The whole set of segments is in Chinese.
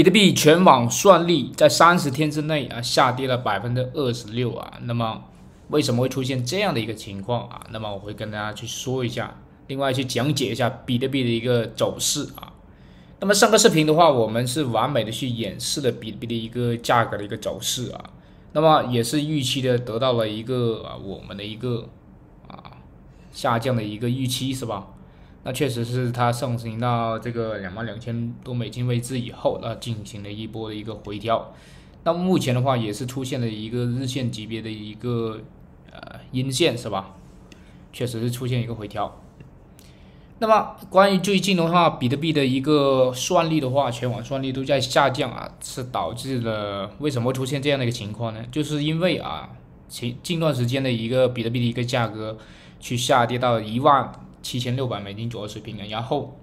比特币全网算力在三十天之内啊下跌了百分之二十六啊，那么为什么会出现这样的一个情况啊？那么我会跟大家去说一下，另外去讲解一下比特币的一个走势啊。那么上个视频的话，我们是完美的去演示了比特币的一个价格的一个走势啊，那么也是预期的得到了一个啊我们的一个啊下降的一个预期是吧？那确实是它上行到这个两万两千多美金位置以后，那进行了一波的一个回调。那目前的话，也是出现了一个日线级别的一个呃阴线，是吧？确实是出现一个回调。那么关于最近的话，比特币的一个算力的话，全网算力都在下降啊，是导致了为什么会出现这样的一个情况呢？就是因为啊，前近段时间的一个比特币的一个价格去下跌到一万。七千六百美金左右水平啊，然后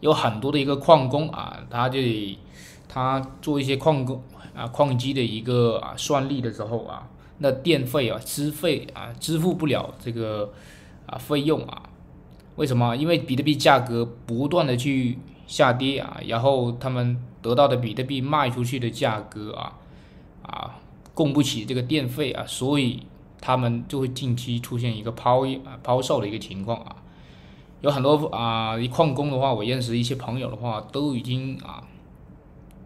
有很多的一个矿工啊，他这里他做一些矿工啊矿机的一个啊算力的时候啊，那电费啊资费啊支付不了这个啊费用啊，为什么？因为比特币价格不断的去下跌啊，然后他们得到的比特币卖出去的价格啊啊供不起这个电费啊，所以。他们就会近期出现一个抛抛售的一个情况啊，有很多啊矿工的话，我认识一些朋友的话，都已经啊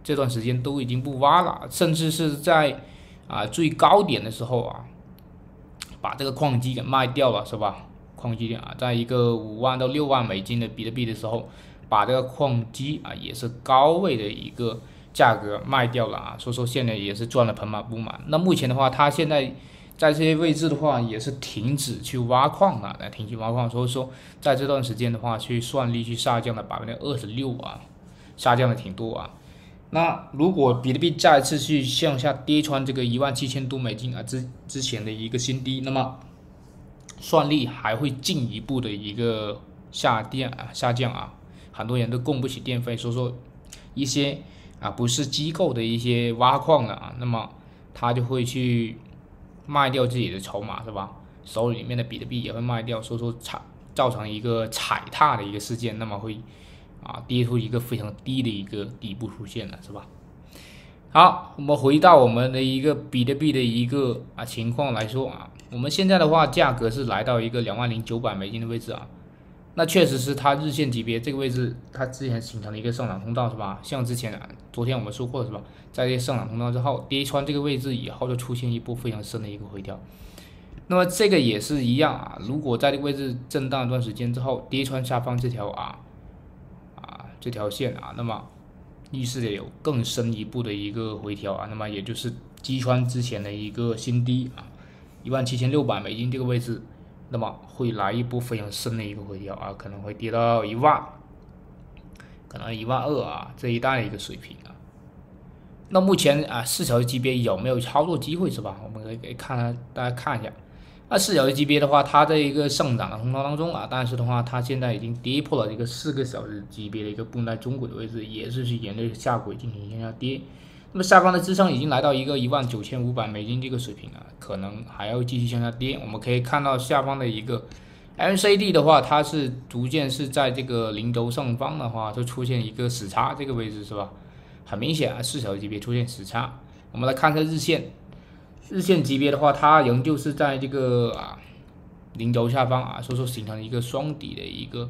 这段时间都已经不挖了，甚至是在啊最高点的时候啊，把这个矿机给卖掉了，是吧？矿机啊，在一个五万到六万美金的比特币的时候，把这个矿机啊也是高位的一个价格卖掉了啊，所以说现在也是赚了盆满钵满。那目前的话，它现在。在这些位置的话，也是停止去挖矿了，来停止挖矿。所以说，在这段时间的话，去算力去下降了百分之二十六啊，下降的挺多啊。那如果比特币再次去向下跌穿这个一万七千多美金啊之之前的一个新低，那么算力还会进一步的一个下跌啊下降啊，很多人都供不起电费，所以说一些啊不是机构的一些挖矿的啊，那么他就会去。卖掉自己的筹码是吧？手里面的比特币也会卖掉，所以说踩造成一个踩踏的一个事件，那么会啊跌出一个非常低的一个底部出现了是吧？好，我们回到我们的一个比特币的一个啊情况来说啊，我们现在的话价格是来到一个两万零九百美金的位置啊。那确实是它日线级别这个位置，它之前形成了一个上涨通道，是吧？像之前，昨天我们说过是吧？在这上涨通道之后，跌穿这个位置以后，就出现一波非常深的一个回调。那么这个也是一样啊，如果在这个位置震荡一段时间之后，跌穿下方这条啊啊这条线啊，那么预示着有更深一步的一个回调啊，那么也就是击穿之前的一个新低啊，一万七千六百美金这个位置。那么会来一波非常深的一个回调啊，可能会跌到一万，可能一万二啊这一带的一个水平啊。那目前啊四小时级别有没有操作机会是吧？我们可以可以看大家看一下，那四小时级别的话，它在一个上涨的通道当中啊，但是的话，它现在已经跌破了一个四个小时级别的一个布袋中轨的位置，也是去沿着下轨进行向下跌。那么下方的支撑已经来到一个一万九千五百美金这个水平了，可能还要继续向下跌。我们可以看到下方的一个 MCD 的话，它是逐渐是在这个零轴上方的话，就出现一个死叉这个位置是吧？很明显啊，四小时级别出现死叉。我们来看一下日线，日线级别的话，它仍旧是在这个啊零轴下方啊，所以说形成一个双底的一个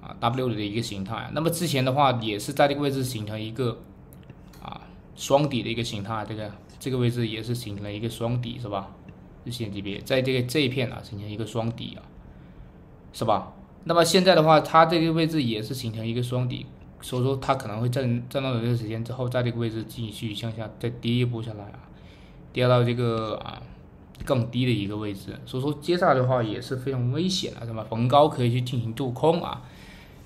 啊 W 的一个形态。那么之前的话，也是在这个位置形成一个。双底的一个形态，这个这个位置也是形成了一个双底，是吧？日线级别在这个这一片啊，形成一个双底啊，是吧？那么现在的话，它这个位置也是形成一个双底，所以说它可能会站站到一段时间之后，在这个位置继续向下再跌一波下来啊，跌到这个啊更低的一个位置，所以说接下来的话也是非常危险的，是吧？逢高可以去进行做空啊。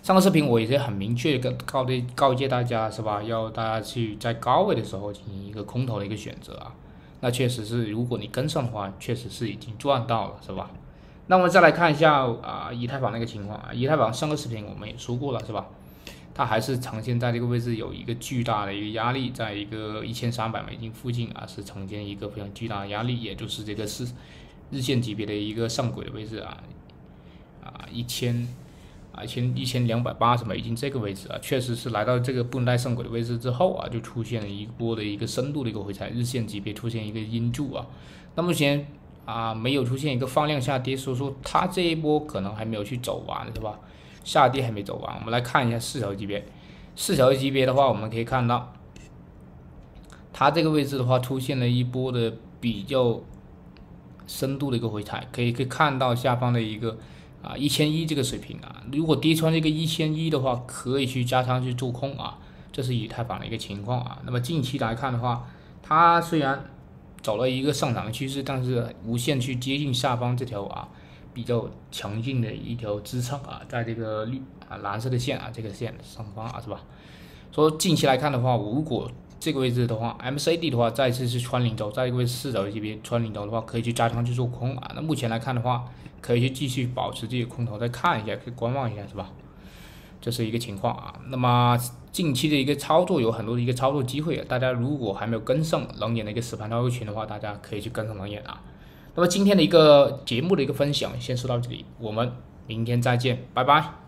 上个视频我也是很明确的告的告诫大家是吧？要大家去在高位的时候进行一个空头的一个选择啊。那确实是，如果你跟上的话，确实是已经赚到了是吧？那我们再来看一下啊，以太坊那个情况啊。以太坊上个视频我们也说过了是吧？它还是呈现在这个位置有一个巨大的一个压力，在一个一千三百美金附近啊，是呈现一个非常巨大的压力，也就是这个是日线级别的一个上轨的位置啊啊一千。啊，一千一千两百八十美金这个位置啊，确实是来到这个不耐圣轨的位置之后啊，就出现了一波的一个深度的一个回踩，日线级别出现一个阴柱啊。那目前啊没有出现一个放量下跌，所以说它这一波可能还没有去走完，是吧？下跌还没走完，我们来看一下四条级别。四条级别的话，我们可以看到，它这个位置的话出现了一波的比较深度的一个回踩，可以可以看到下方的一个。啊，一千一这个水平啊，如果跌穿这个一千一的话，可以去加仓去做空啊，这是以太坊的一个情况啊。那么近期来看的话，它虽然走了一个上涨的趋势，但是无限去接近下方这条啊比较强劲的一条支撑啊，在这个绿啊蓝色的线啊这个线上方啊是吧？说近期来看的话，如果这个位置的话，MACD 的话再次是穿领轴，在一个位置四轴级别穿领轴的话，可以去加仓去做空啊。那目前来看的话，可以去继续保持这些空头，再看一下，可以观望一下，是吧？这是一个情况啊。那么近期的一个操作有很多的一个操作机会，啊大家如果还没有跟上冷眼的一个实盘交易群的话，大家可以去跟上冷眼啊。那么今天的一个节目的一个分享先说到这里，我们明天再见，拜拜。